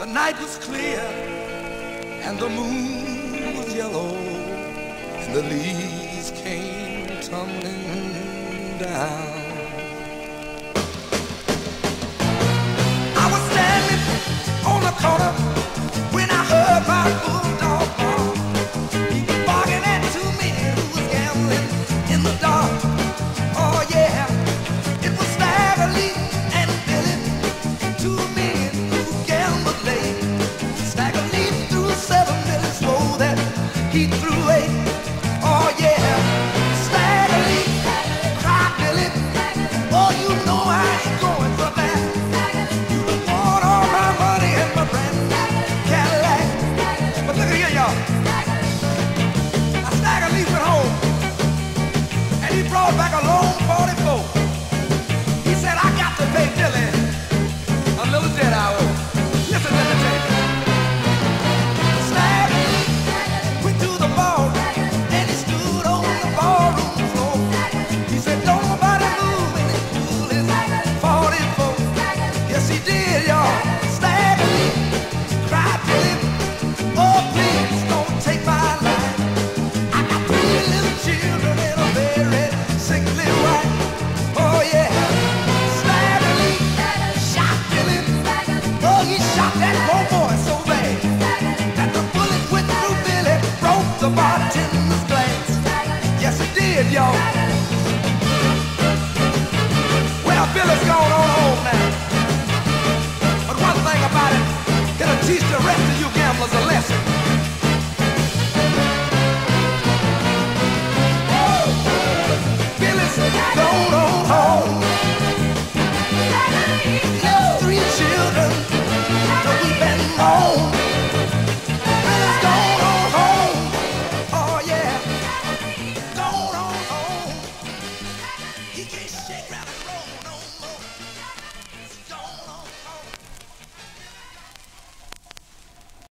The night was clear and the moon was yellow and the leaves came tumbling down. I was standing on the corner when I heard my bulldog bark. He was barking at two men who was gambling in the dark. back alone 44. da, da.